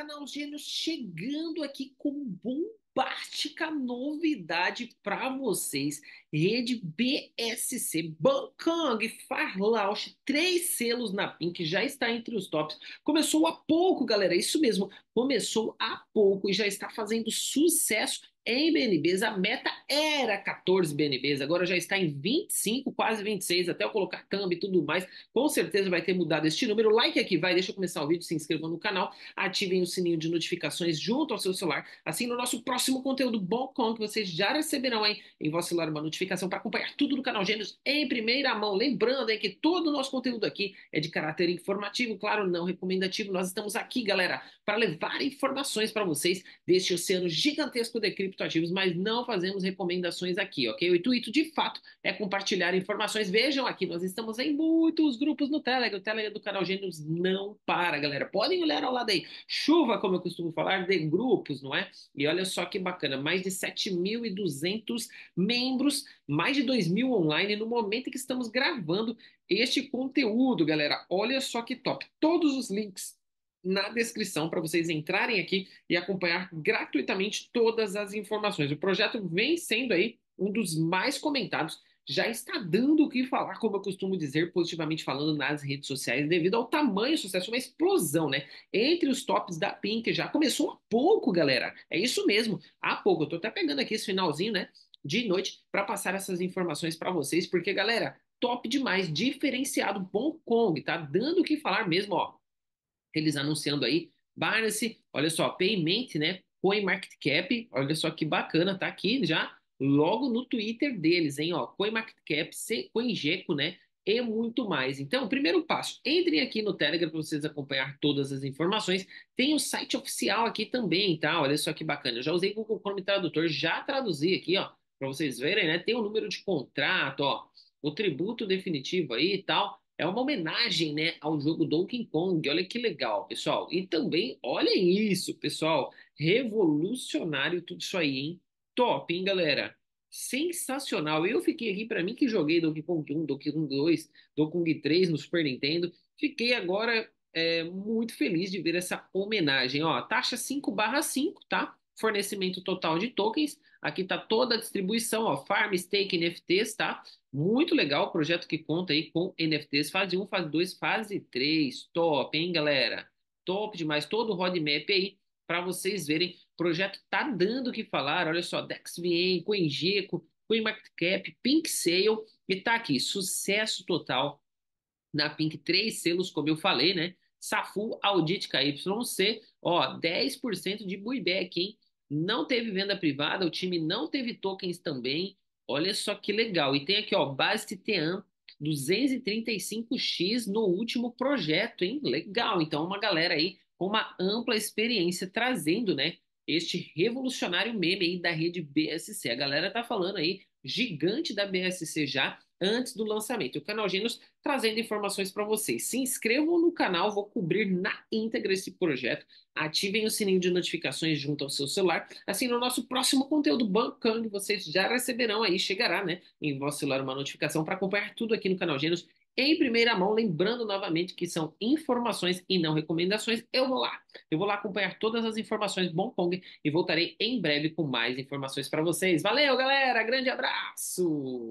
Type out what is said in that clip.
canal Gênios chegando aqui com bombástica novidade para vocês. Rede BSC, Bangkok, Farlausch, três selos na Pink, já está entre os tops. Começou há pouco, galera, isso mesmo, começou há pouco e já está fazendo sucesso em BNBs, a meta era 14 BNBs, agora já está em 25, quase 26, até eu colocar thumb e tudo mais. Com certeza vai ter mudado este número. Like aqui, vai, deixa eu começar o vídeo, se inscrevam no canal, ativem o sininho de notificações junto ao seu celular. Assim, no nosso próximo conteúdo bom com que vocês já receberão hein, em vosso celular uma notificação para acompanhar tudo do canal Gênios em primeira mão. Lembrando hein, que todo o nosso conteúdo aqui é de caráter informativo, claro, não recomendativo. Nós estamos aqui, galera, para levar informações para vocês deste oceano gigantesco de cripto criptoativos, mas não fazemos recomendações aqui, ok? O intuito, de fato, é compartilhar informações. Vejam aqui, nós estamos em muitos grupos no Telegram. O Telegram do canal Gênios não para, galera. Podem olhar ao lado aí. Chuva, como eu costumo falar, de grupos, não é? E olha só que bacana, mais de 7.200 membros, mais de 2 mil online no momento em que estamos gravando este conteúdo, galera. Olha só que top. Todos os links na descrição para vocês entrarem aqui e acompanhar gratuitamente todas as informações. O projeto vem sendo aí um dos mais comentados, já está dando o que falar, como eu costumo dizer, positivamente falando nas redes sociais, devido ao tamanho do sucesso, uma explosão, né? Entre os tops da Pink, já começou há pouco, galera. É isso mesmo, há pouco. Eu tô até pegando aqui esse finalzinho, né? De noite, para passar essas informações para vocês, porque, galera, top demais, diferenciado, bom Kong, tá dando o que falar mesmo, ó eles anunciando aí, Binance, olha só, Payment, né? CoinMarketCap, olha só que bacana, tá aqui já logo no Twitter deles, hein? Ó, CoinMarketCap, CoinGecko, né? E muito mais. Então, primeiro passo, entrem aqui no Telegram para vocês acompanhar todas as informações. Tem o site oficial aqui também, tá? Olha só que bacana. Eu já usei o Google Chrome Tradutor, já traduzi aqui, ó, para vocês verem, né? Tem o número de contrato, ó, o tributo definitivo aí e tal. É uma homenagem, né, ao jogo Donkey Kong. Olha que legal, pessoal. E também, olhem isso, pessoal. Revolucionário tudo isso aí, hein? Top, hein, galera? Sensacional. Eu fiquei aqui, para mim que joguei Donkey Kong 1, Donkey Kong 2, Donkey Kong 3 no Super Nintendo. Fiquei agora é, muito feliz de ver essa homenagem. Ó, taxa 5/5, tá? Fornecimento total de tokens. Aqui tá toda a distribuição, ó, Farm, Stake, NFTs, tá? Muito legal projeto que conta aí com NFTs, fase 1, fase 2, fase 3. Top, hein, galera? Top demais. Todo o roadmap aí para vocês verem. O projeto tá dando o que falar. Olha só, DexVM, CoinGecko, CoinMarketCap, Pink Sale e tá aqui, sucesso total na Pink, três selos, como eu falei, né? Safu, Audit KYC, ó, 10% de buyback, hein? Não teve venda privada, o time não teve tokens também. Olha só que legal. E tem aqui, ó, base TTAM 235x no último projeto, hein? Legal. Então, uma galera aí com uma ampla experiência trazendo, né, este revolucionário meme aí da rede BSC. A galera tá falando aí, gigante da BSC já, antes do lançamento. O canal Gênios trazendo informações para vocês. Se inscrevam no canal, vou cobrir na íntegra esse projeto. Ativem o sininho de notificações junto ao seu celular. Assim, no nosso próximo conteúdo Bancang, vocês já receberão aí, chegará, né, em vosso celular uma notificação para acompanhar tudo aqui no canal Gênios em primeira mão, lembrando novamente que são informações e não recomendações. Eu vou lá, eu vou lá acompanhar todas as informações Bom Kong e voltarei em breve com mais informações para vocês. Valeu, galera, grande abraço!